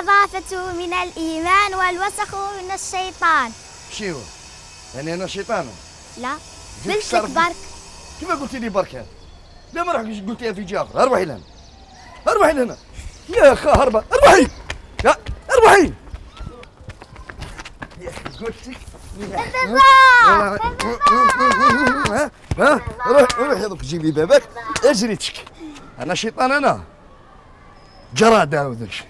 النظافة من الإيمان والوسخ من الشيطان. شيو؟ يعني أنا شيطان. لا. جيت قلت لك تعرف- برك. كيف قلت لي بركه لا ما راح قلت لي في اخر أربحي لهنا أربحي لهنا يا أخي هربا. أربحي! يا أربحي! يا أخي قلت لك. ها؟ ها؟ روح روح دوك جيبي بابك. أجري تشك. أنا شيطان أنا. جراد هذاك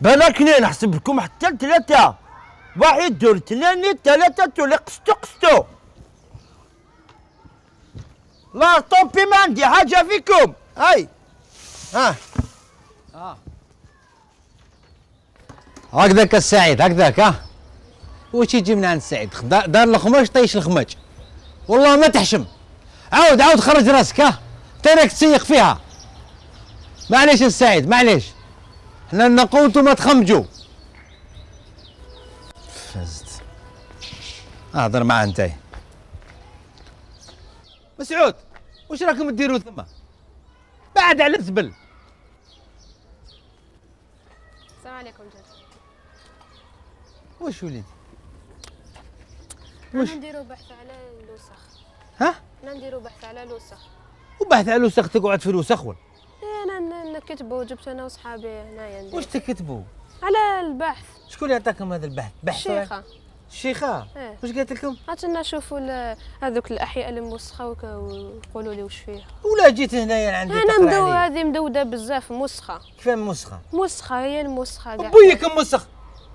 بالك نحسب لكم حتى ثلاثة واحد دور اثنين ثلاثة تولي قسطو قسطو. لا طوبي ما عندي حاجة فيكم. هاي. ها. هكذاك السعيد هكذاك ها. واش يجي من عند السعيد دار الخماش طيش الخماج والله ما تحشم. عاود عاود خرج راسك ها. تراك تسيق فيها. معليش السعيد معليش. حنا نقوت وما تخمجوا. فزت. اهضر مع أنت. مسعود واش راكم ديروا ثم؟ بعد على الزبل. السلام عليكم جد واش وليدي أنا نديرو بحث على الوسخ. ها؟ أنا نديرو بحث على الوسخ. وبحث على الوسخ تقعد في الوسخ ولا؟ نكتبو جبت أنا وصحابي هنايا ندير. واش تكتبوا على البحث. شكون اللي عطاكم هذا البحث؟ بحث الشيخه الشيخه إيه. واش قالت لكم؟ عطنا نشوفوا ال- هذوك الأحياء اللي موسخه ويقولوا لي واش فيها. ولا جيت هنايا عندي أنا مدو. هذه مدودة بزاف مسخه كيف مسخه مسخه هي المسخه كاع بويك موسخ.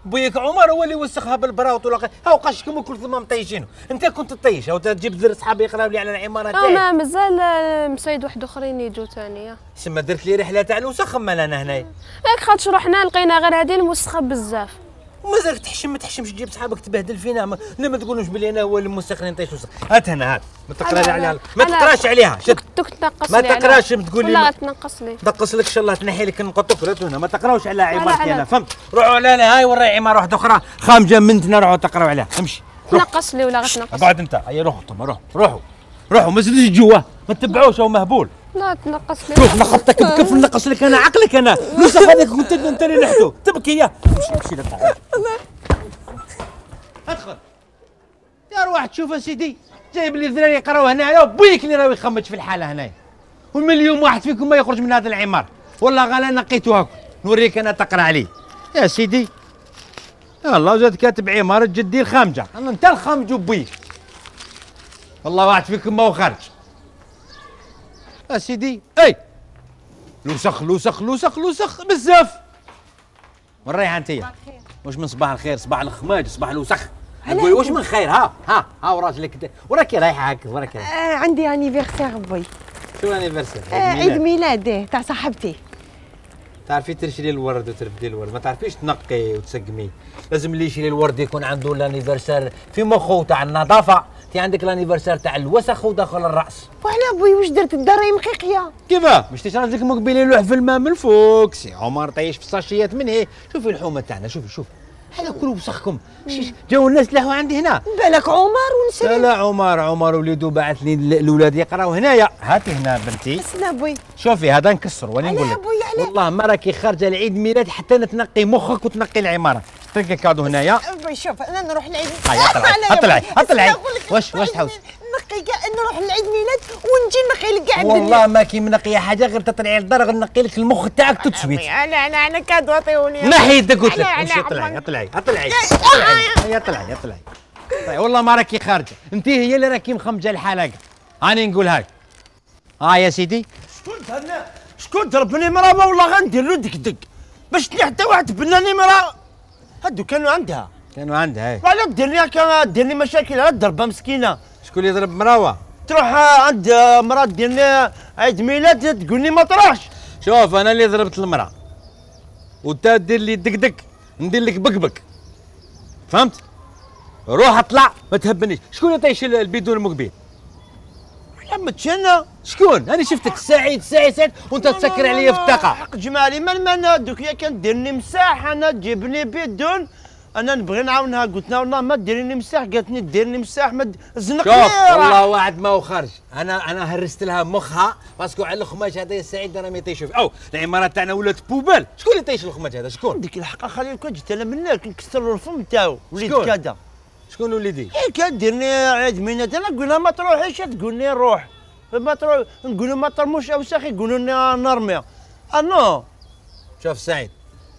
بويك عمر هو اللي وسخها بالبراوط ولا هاو قاشكم كل ثم مطيشينه انت كنت تطيش أو تجيب زر صحابي يقراو لي على العمارة. آه تاعي ما مازال آه، مسايد واحد آخرين يجوا ثانية سما درت لي رحلة تاع الوسخ أما أنا هنايا ياك خاطش رحنا لقينا غير هذه المسخه بزاف. ومازالك تحشم ما تحشمش تجيب صحابك تبهدل فينا. ما, لا ما تقولوش بلي أنا هو اللي نطيش وسخ هات هنا هات. ما تقرا لي لا، عليها. لا. ما لا. تقراش عليها. شد. دوك تنقص ما تقراش تقول لي ما- تنقص لي دقص لك ان شاء الله تنحي لك نقطك هنا ما تقراوش على عمارتي لا. أنا. فهمت؟ روحوا على هاي وراي عمارة واحدة أخرى. خامجه منتنا روحوا تقراو عليها. امشي. تنقص لي ولا غير تنقص اقعد انت. هيا روحوا روحوا. روحوا ما تزيدوش جوا ما تتبعوش هو مهبول. لا تنقص لي شوف نقطتك بكف نقص لك؟ أنا عقلك أنا. لوسخ هذاك كنت أنت اللي نحتو. تبكي يا. امشي لك. أدخل. يا واحد شوف سيدي جايب لي الذراري يقراو هنايا وبويك اللي راه يخمج في الحالة هنايا. والمليون واحد فيكم ما يخرج من هذا العمار. والله غالا نقيتو هاك نوريك أنا تقرأ عليه يا سيدي. الله زاد كاتب عمارة جدي الخامجة. أنا أنت الخامج وبويك والله واحد فيكم ما هو خارج. يا سيدي. أي! لوسخ لوسخ لوسخ لوسخ بزاف! وين رايحه أنت؟ واش من صباح الخير؟ صباح الخماج صباح الوسخ. قولي واش من خير؟ ها ها ها وراجلك وراكي رايحة هكا وراكي آه عندي anniversaire بوي. شو anniversaire آه عيد ميلاد. إيه، تاع صاحبتي. تعرفي تشري الورد وترفدي الورد ما تعرفيش تنقي وتسقمي. لازم اللي يشري الورد يكون عنده l'anniversaire في مخه تاع النظافة. في عندك l'anniversaire تاع الوسخ وداخل الرأس. وعلى بوي واش درت الدار مقيقيه كيفاه؟ باش تشرب لك مقبل يلوح في الماء من الفوق سي عمر طيش في ال sachets من هي. شوفي الحومة تاعنا شوفي شوف هذا كل وسخكم جاو الناس لهوا عندي هنا. بالك عمر لا ونسري. لا عمر عمر وليدو بعث لي ال- الاولاد يقراو هنايا. هاتي هنا بنتي. اسنا بوي شوفي هذا نكسر وأنا نقول لك؟ والله ما راكي خارجة لعيد ميلاد حتى تنقي مخك وتنقي العمارة. تلقى cadeau هنايا. شوف أنا نروح العيد هاي اطلعي على يا اطلعي بوي. اطلعي اسمع، نقول لك واش نروح واش تحوس نقي كاع نروح للعيد ميلاد ونجي نقي لك كاع والله ما كي منقيه حاجة غير تطلعي للدار غير نقي لك المخ تاعك تو سويت أنا أنا أنا كادو عطيوني نحي يدك قلت لك. أنا امشي اطلعي عمري. اطلعي اطلعي اطلعي اطلعي اطلعي طيب والله ما راكي خارجة. انت هي اللي راكي مخمجة الحلقة هاني نقولها لك ها يا سيدي. شكون أنا شكون ضربني مرا والله غندير له دقدق باش تني حتى واحد بناني مرا. هادو كانوا عندها. كانوا عندها هاي وعلى دير لي هكا دير لي مشاكل على ضربه مسكينة. شكون اللي يضرب مراوة؟ تروح عند مرا دير لي عيد ميلاد تقول لي ما تروحش. شوف أنا اللي ضربت المرأة. وانت دير لي دقدق ندير لك بقبق. فهمت؟ روح اطلع ما تهبنيش. شكون اللي طيش البيدون المقبل؟ لما تشنا شكون؟ أنا شفتك سعيد سعيد سعيد وأنت تسكر عليا في الطاقه حق جمالي من من؟ دوك يا كان ديرني مساح أنا تجيبني بدون. أنا نبغي نعاونها قلت لها والله ما ديريني مساح قالت لي ديرني مساح ما شوف زنقني راه. والله واحد ما هو خرج أنا أنا هرست لها مخها باسكو على الخماج هذا يا سعيد أنا ما يطيشوا فيه. أو العماره تاعنا ولات بوبال. شكون اللي يطيش الخماج هذا؟ شكون؟ ديك الحق خلي كون جيت أنا منك نكسر الفم تاعو. شكون؟ كذا. شكون وليدي؟ إيه كديرني عيد مينات أنا نقول لها ما تروحيش تقول لي روح. ما تروح نقول ما ترموش اوساخ يقولوا لي نرمي انو شوف سعيد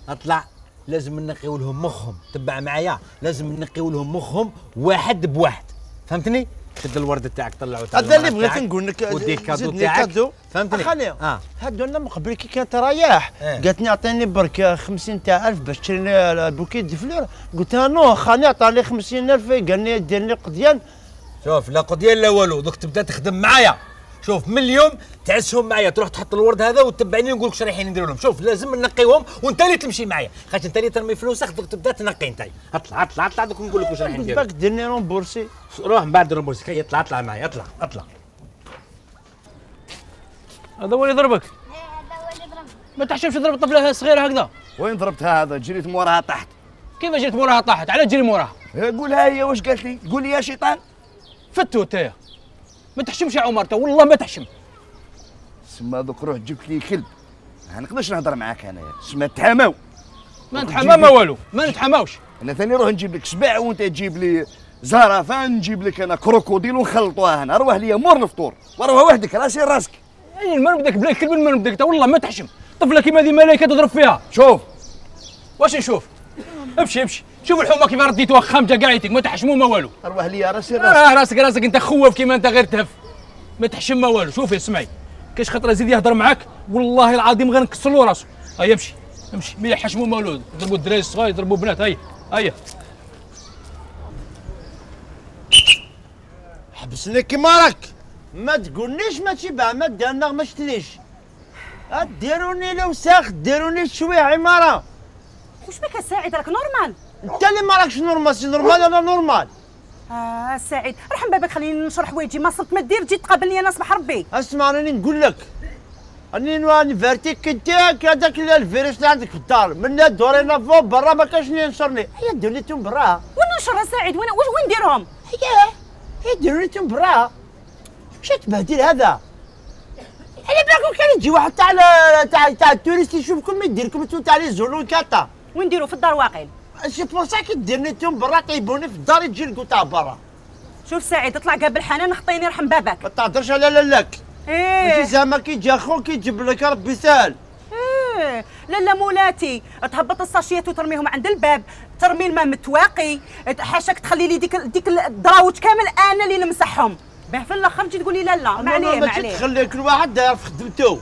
أطلع. لازم نقيو لهم مخهم. تبع معايا. لازم نقيو لهم مخهم واحد بواحد. فهمتني؟ شد الورد تاعك طلعوا تاع هذا اللي بغيت نقول لك ودي كادو تاعك. كادو. فهمتني؟ خلي آه. هادو أنا من قبل كي كانت رايح. إيه. قالت لي أعطيني برك 50 تاع ألف باش تشري لي بوكيت دي فلور. قلت لها نو خاني عطاني 50000 قال لي دير لي قضيان. شوف لا قضيان لا والو. دوك تبدا تخدم معايا. شوف من اليوم تعسهم معايا تروح تحط الورد هذا وتتبعني نقول لك شنو رايحين نديروا لهم. شوف لازم نقيوهم وانت اللي تمشي معايا. خاطر انت اللي ترمي فلوسك تبدا تنقي انت. اطلع اطلع اطلع دوك نقول لك واش رايحين نديروا باك دير لي رومبورسي. روح من بعد رومبورسك هيا اطلع اطلع معايا اطلع اطلع. هذا هو اللي ضربك ما تحشمش تضرب طفله صغيرة هكذا. وين ضربتها هذا؟ جريت موراها تحت كيف جيت موراها طاحت؟ على تجري موراها. قولها هي واش قالت لي؟ قول لي يا شيطان. فتو انت ما تحشمش يا عمر تا والله ما تحشم. سما دوك روح جبت لي كلب. ما نقدرش نهضر معاك انايا سما تحاماو ما نتحمى ما والو. ما نتحماوش. أنا ثاني نروح نجيب لك سبع وأنت تجيب لي زرافة نجيب لك أنا كروكوديل ونخلطوها هنا. روح لي مور الفطور وروح وحدك راسي راسك. يعني ما نبدأك بلا كلب ما نبدأك والله ما تحشم. طفلة كيما هذه ملايكة تضرب فيها. شوف. واش نشوف؟ امشي امشي. شوف الحومة كيف رديتوها خامجه قاعدتك ما تحشموا ما والو. روح لي راسي راسك آه راسك راسك أنت خوف كيما أنت غير تهف. ما تحشم ما والو. شوفي اسمعي كاش خطرة يزيد يهضر معاك؟ والله العظيم غير نكسر له راسه هيا امشي امشي. ما يحشموا ما والو. يضربوا الدراري الصغار يضربوا بنات هيا هيا. حبسني كيما راك ما تقولنيش ماشي بعمل دارنا ما شتليش ديروني لوساخ ديروني شوية عمارة. واش بك سعيد راك نورمال. انت اللي ما راكش نورمال سي نورمال أنا نورمال. آه سعيد. رحم بابك خليني ننشر حوايجي ما صرت ما دير تجي تقابلني أنا صباح ربي. اسمع راني نقول لك راني نواني فيرتيك كنتاك هذاك الفيروس اللي عندك في الدار. من دورينا فوق برا ما اللي ينشرني. هيا توم برا. وين ننشرها سعيد؟ وين وين نديرهم؟ هيا. هيا توم برا. واش التبهديل هذا؟ على بالكم كان يجي واحد تاع تاع تاع التوريست يشوفكم ما يديركم انتو تاع لي زولون كاتا وين نديرو في الدار واقيل؟ سي بور سا كي دير لي توم برا طيبوني في الدار لكم تاع برا. شوف سعيد اطلع قابل حنان خطيني رحم بابك. ما تهضرش على ماشي إيه. زعما كي يجي أخوك يجيب لك ربي سهل. إيه. لالا مولاتي تهبط الساشيات وترميهم عند الباب. ترمي الماء متواقي حاشاك تخلي لي ديك ديك الدراوج كامل أنا اللي نمسحهم. باه في الآخر تجي تقول لي لا لا ما عليه ما ماشي عليه. تخلي كل واحد داير في خدمته.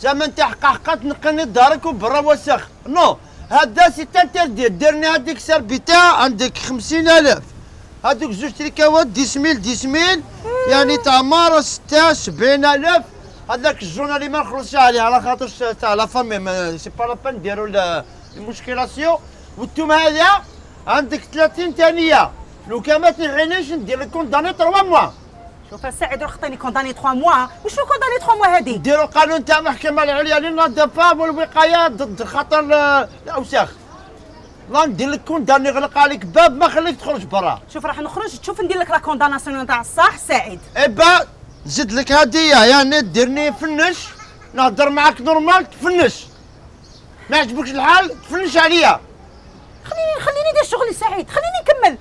زعما أنت حقا حقا تنقلني دارك وبرا وسخ. نو هذا سي تانتردير ديرني هذيك سربيتا عندك خمسين ألف. هذوك زوج تريكاوات ديس ميل ديس ميل يعني تعمر ستة سبعين ألف. هذاك الجورنال اللي ما نخلصش عليه على خاطر تاع لا فامي سي با لابان نديرو المشكلاسيون والتوم هذا عندك 30 ثانية لو كان ما تنحينيش ندير لك كونداني 3 موا. شوف سعيد روح خطيني كونداني 3 موا وشنو كونداني 3 موا هذه ديروا قانون تاع المحكمه العليا للنظافه والوقايه ضد خطر ال- الاوساخ لا ندير لك كون نغلق عليك باب ما خليك تخرج برا شوف راح نخرج تشوف ندير لك لا كونداناسيون تاع الصح سعيد ابا زد لك هديه يعني ديرني فنش نهضر معاك نورمال تفنش ما عجبكش الحال تفنش عليا خليني خليني ندير شغلي سعيد خليني نكمل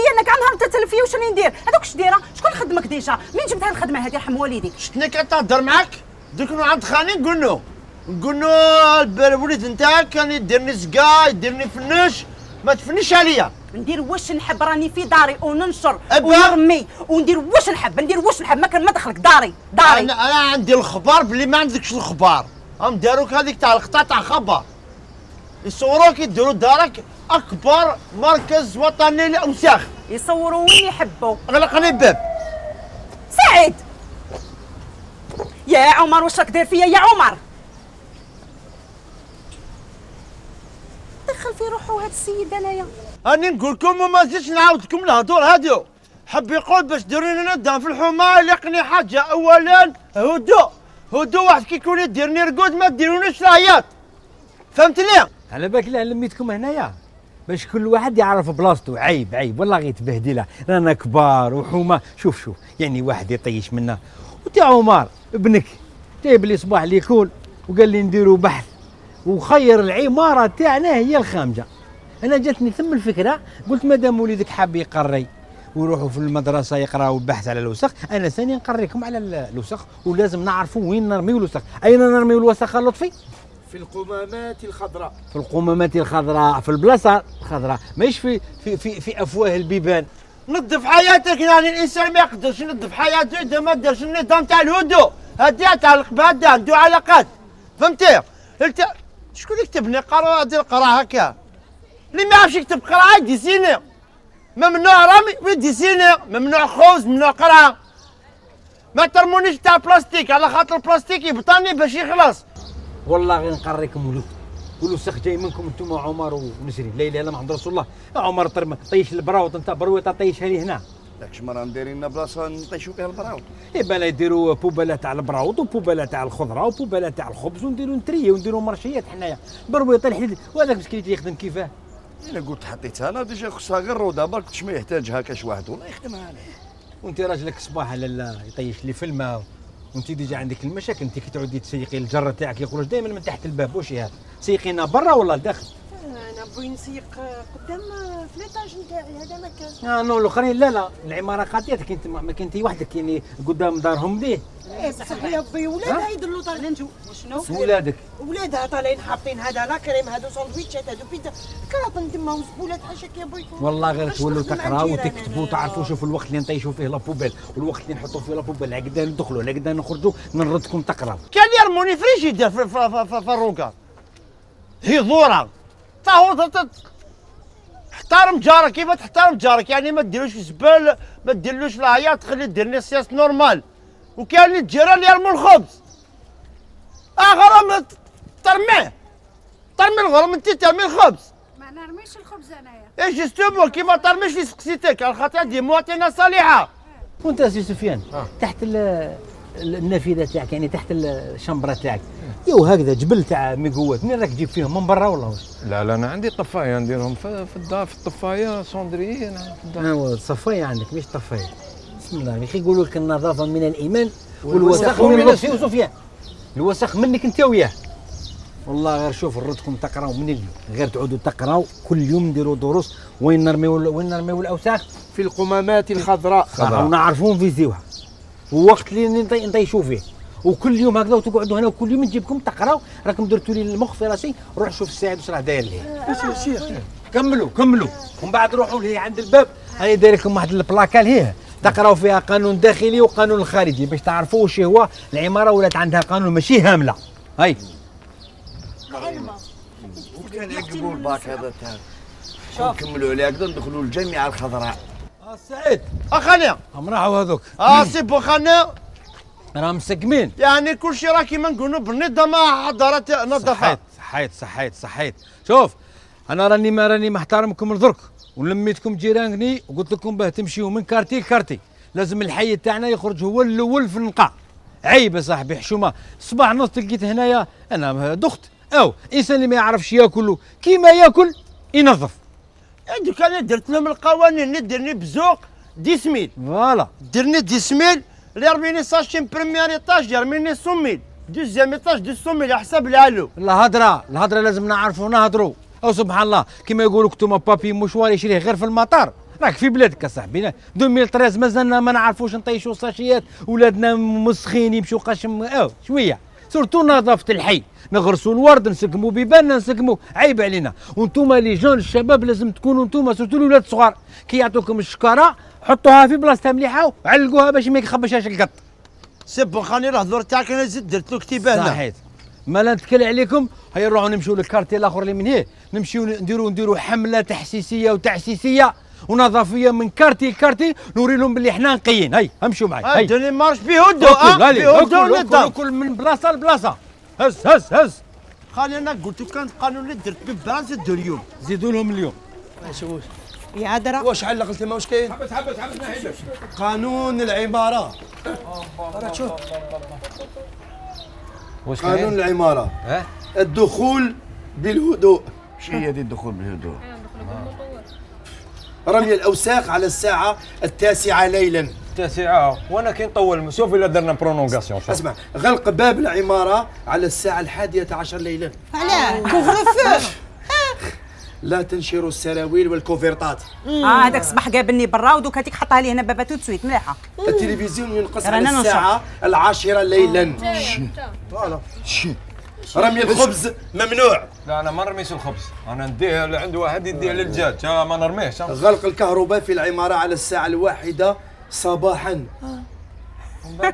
ودابي أنا كاع نهار تتلف فيا واش راني ندير هذوك اش دايرة؟ شكون خدمك ديجا؟ منين جبت هذه الخدمة هذه رحم والديك. شتني كتهضر معاك؟ دوك نوع عند خاني نقول له نقول له الوليد نتاعك كان يديرني زقا يديرني فنش ما تفنش عليا. ندير واش نحب راني في داري وننشر. ونرمي. وندير واش نحب ندير واش نحب ما كان ما دخلك داري داري. أنا أنا عندي الخبار بلي ما عندكش الخبار. هم داروك هذيك تاع الخطا تاع خبر. يصوروك يديروا دارك. أكبر مركز وطني لأوساخ. يصوروا وين يحبوا. اغلق لي الباب. سعيد! يا عمر واش راك داير فيا يا عمر؟ دخل في روحه هذا السيد أنايا. راني نقول لكم وما زدتش نعاودكم الهضور هادو حب يقول باش ديروا لنا دام في الحومة يلقني حاجة. اولا هدوء هدوء واحد كيكون يديرني رقود ما ديرونيش العياط فهمتني؟ على بالك لا لميتكم هنايا. باش كل واحد يعرف بلاصتو. عيب عيب. والله غير تبهدله رانا كبار وحومة. شوف شوف. يعني واحد يطيش منا. وتي عمر ابنك جايب لي صباح l'école وقال لي نديروا بحث. وخير العمارة تاعنا هي الخامجة. أنا جاتني ثم الفكرة. قلت مادام وليدك حاب يقري ويروحوا في المدرسة يقراوا البحث على الوسخ أنا ثاني نقريكم على ال- الوسخ. ولازم نعرفوا وين نرميو الوسخ. أين نرميو الوسخ لطفي؟ في القمامات الخضراء. في القمامات الخضراء في البلاصة الخضراء. ماهيش في في في, في أفواه البيبان. نظف حياتك يعني الإنسان ما يقدرش ينظف حياته إذا ما دارش النظام تاع الهدوء. هذه تعلق بهذا عنده علاقات. فهمتي؟ انت شكون اللي لي قرا هذه القرا هكا؟ اللي ما يعرفش يكتب قرا يديسيني ممنوع رمي ويديسيني ممنوع خوز ممنوع قرا ما ترمونيش تاع البلاستيك على خاطر البلاستيك يبطلني باش يخلص. والله غير نقريكم ولو. والوسخ جاي منكم أنتم عمر ونسرين لا إله إلا محمد رسول الله. عمر طرم طيش البراوط انت برويطه طيشها لي هنا. داك مرة لنا بلاصة نطيشوا فيها البراوط يبقى لا يديروا بوباله تاع البراوط وبوباله تاع الخضرة وبوباله تاع الخبز ونديروا نترية ونديروا مرشيات حنايا. برويطه الحديد وهذاك مسكين يخدم كيفاه أنا قلت حطيتها أنا ديجا خصها غير روضة. برك كنتش ما يحتاجها كاش واحد. والله يخدمها عليه. وانت راجلك صباح لالا يطيش لي في الماء. وانت déjà عندك المشاكل انت كي تعودي تسيقي الجرة تاعك يخرج دائما من تحت الباب واش هذا؟ سيقينا برا ولا داخل بغي نسيق قدام في l'étage نتاعي هذا ما كان آه non الأخرين لا لا العمارة خاطيتك انت ما كنتي وحدك يعني قدام دارهم ليه. إيه بصح يا بي ولادها يدلوا طالعين شنو ولادك. ولادها طالعين حاطين هذا لا كريم هذا سندويتشات هذو بيتزا. كراطن تما وزبولات حاشاك يا بي والله غير تولوا تقراوا وتكتبوا أنا. وتعرفوا شوفوا الوقت اللي نطيشوا فيه la poubelle والوقت اللي نحطوا فيه la poubelle هكذا ندخلوا هكذا نخرجوا نردكم تقراوا كان يرموني فريجيدير في, الروكا هي ضوره تاهو ت- ت- احترم جارك. كيف تحترم جارك؟ يعني ما ديروش زبال ما ديرلوش العياط خلي دير سياس normal. وكان الجيران اللي يرموا الخبز. آه غرام ت- ترميه. ترمي الغرام أنت ترمي الخبز. ما نرميش الخبز أنايا. إيش جستوبو كيما ترميش لي سقسيتك على خاطر دي مواطنة صالحة. وأنت سي سفيان تحت ال- ال- النافذة تاعك يعني تحت ال- الشمبرة تاعك يو هكذا جبل تاع ميقوات منين راك تجيب فيهم؟ من برا ولا واش؟ لا لا أنا عندي طفاية نديرهم. في, في الدار في الطفاية صندريه أنا في الدار. ايوا صفاية عندك مش طفاية. بسم الله. يا أخي يقولوا لك النظافه من الإيمان والوسخ من سفيان الوسخ منك أنت وياه. والله غير شوف نردكم تقراو من اليوم غير تعودوا تقراو كل يوم نديروا دروس. وين نرميو وين نرميو الاوساخ في القمامات الخضراء. صح ونعرفوا نفيزيوها ووقت اللي نطي- نطيشوا فيه. وكل يوم هكذا وتقعدوا هنا وكل يوم نجيبكم تقراو. راكم درتوا لي المخ في راسي روح شوف الساعد واش راه داير ليه. كملوا كملوا. ومن بعد روحوا لهي عند الباب. هاني داير لكم واحد البلاكه لهيه تقراو فيها قانون داخلي وقانون خارجي باش تعرفوا واش هو العمارة ولات عندها قانون ماشي هاملة. هاي. وكان يعقبوا الباك هذا تاع نكملوا عليه هكذا ندخلوا الجامعة الخضراء. سعيد. اخاني هم راحوا هذوك. آه سي بوخاني راهم مسقمين يعني كل شيء راه كيما نقولوا بالنظام حضرت نظفها صحيت صحيت صحيت صحيت. شوف أنا راني ما راني محترمكم لدرك ولميتكم جيراني وقلت لكم باه تمشيوا من quartier ل quartier. لازم الحي تاعنا يخرج هو الأول في النقاع عيب يا صاحبي حشومة. صباح نص لقيت هنايا أنا دخت. أو إنسان اللي ما يعرفش ياكل كيما ياكل ينظف. دوك أنا درت لهم القوانين ديرني بزوق 10 mille voilà. ديرني 10 mille اللي يرميني sachet من premier étage يرميني 100 mille deuxième étage 200 mille على حساب العلو الهضره الهضره لازم نعرفوا نهضروا أو سبحان الله كما يقولوا كتوما بابي مشوار يشريه غير في المطار. راك في بلادك اصاحبي 2013 مازلنا ما نعرفوش نطيشوا ساشيات ولادنا مسخين يمشوا قشم. أو شوية. surtout نظافة الحي. نغرسوا الورد نسقموا بيباننا نسقموا عيب علينا. وأنتم les jeunes الشباب لازم تكونوا أنتم surtout الاولاد الصغار. كي يعطوكم الشكارة حطوها في بلاصتها مليحة وعلقوها باش ما يخبشهاش القط. سي بوخاني راه الدور تاعك أنا زدت درت له كتيبه هنا صحيت ما لا نتكل عليكم. هيا نروحوا نمشيو لل quartier الآخر اللي من هيه نمشيو نديروا نديروا حملة تحسيسية وتعسيسية. ونظافيه من quartier ل quartier نوري لهم باللي حنا نقيين. هاي امشوا معي. هاي دوني مارش بهدوء اكل آه ونظام اكل من بلاصة لبلاصة. هز هز هز. خاني أنا قلت كان القانون اللي درت به برا زدوا اليوم. زيدوا لهم اليوم. يا درا واش علق قلت ما واش كاين؟ قانون العمارة. واش قانون العمارة. ها؟ الدخول بالهدوء. شي هي دي الدخول بالهدوء. رمي الأوساخ على الساعة التاسعة ليلا. التاسعة. وأنا كي نطول شوف إلا درنا prolongation اسمع غلق باب العمارة على الساعة الحادية عشر ليلا. علاه voilà تنشروا السراويل والكوفرطات. آه هذاك الصباح قابلني برا ودوك هذيك حطها لي هنا بابا tout de suite مليحة. التلفزيون ينقص على. الساعة العاشرة ليلا. voilà. رمي الخبز ممنوع. لا أنا ما نرميش الخبز. أنا نديه اللي عنده واحد يديه للدجاج ها، ما نرميهش. غلق الكهرباء في العمارة على الساعة الواحدة صباحا. لا.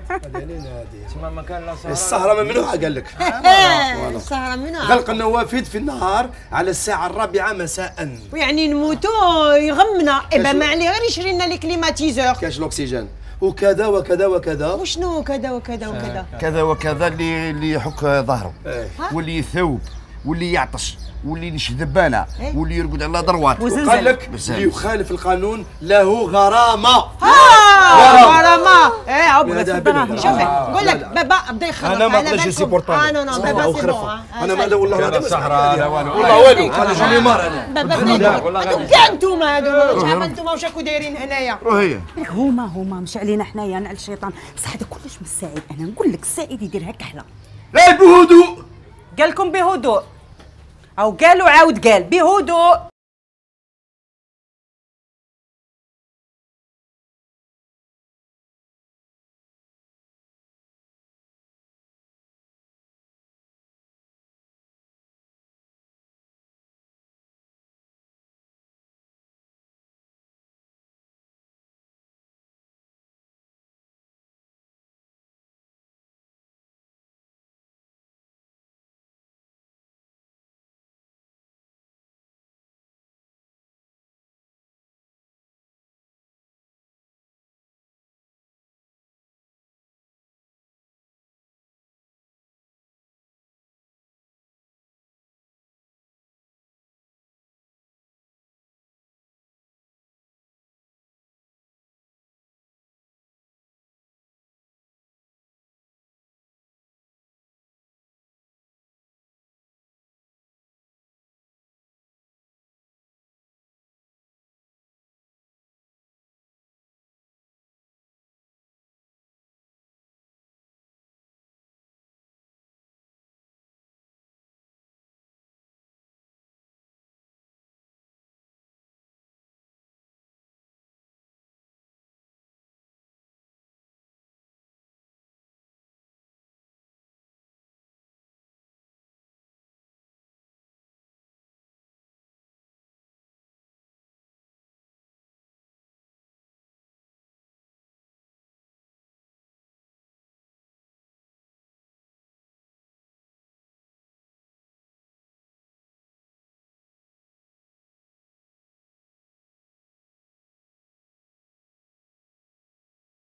السهرة ممنوعه قال لك؟ السهرة منها غلق النوافذ في النهار على الساعة الرابعة مساء. ويعني نموتوا يغمنا. إبا ما عليه غير يشري لنا les climatiseurs كاش الأكسجين. وكذا وكذا وكذا. وشنو كذا وكذا وكذا؟ كذا وكذا اللي اللي يحك ظهره. إيه. واللي يثوب. واللي يعطش واللي يشد أنا واللي يرقد على ضروات. قال لك اللي يخالف القانون له غرامة. غرامة. إيه عبد الدراهم آه، نقول لك. بابا بدا يخرف أنا ما على أقدرش بالكم. سيبورتابل آه نو نو بابا سي أنا ما والله كان العظيم الصحراء لا والو والله والو أنا جوني مار أنا. بابا والله كاع انتوما هادو؟ مش عارفه انتوما واش راكو دايرين هنايا. وهي؟ لك هما هما مش علينا حنايا على الشيطان. بصح هذا كلش من السعيد أنا نقول لك السعيد يديرها كحلة. لا بهدوء قال لكم بهدوء أو قالوا عاود قال بهدوء.